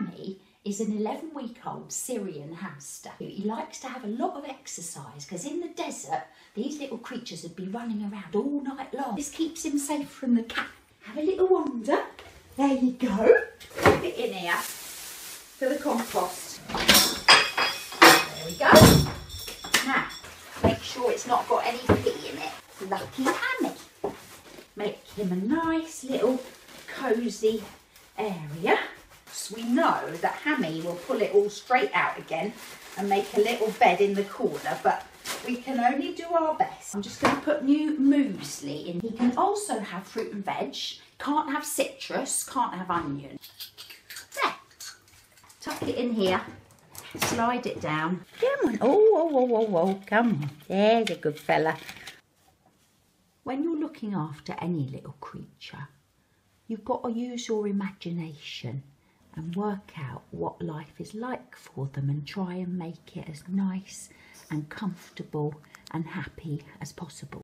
Hammy is an 11 week old Syrian hamster. He likes to have a lot of exercise because in the desert, these little creatures would be running around all night long. This keeps him safe from the cat. Have a little wander. There you go. Put it in here for the compost. There we go. Now, make sure it's not got any pee in it. Lucky Hammy. Make him a nice little cosy area. We know that Hammy will pull it all straight out again and make a little bed in the corner, but we can only do our best. I'm just going to put new muesli in. He can also have fruit and veg. Can't have citrus, can't have onion. There. Tuck it in here. Slide it down. Come on. Oh, oh, oh, oh, oh. Come on. There's a good fella. When you're looking after any little creature, you've got to use your imagination and work out what life is like for them and try and make it as nice and comfortable and happy as possible.